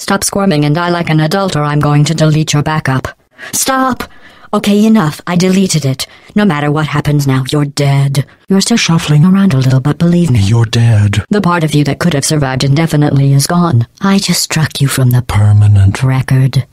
Stop squirming and die like an adult, or I'm going to delete your backup. Stop! Okay, enough. I deleted it. No matter what happens now, you're dead. You're still shuffling around a little, but believe me, You're dead. the part of you that could have survived indefinitely is gone. I just struck you from the Permanent. record.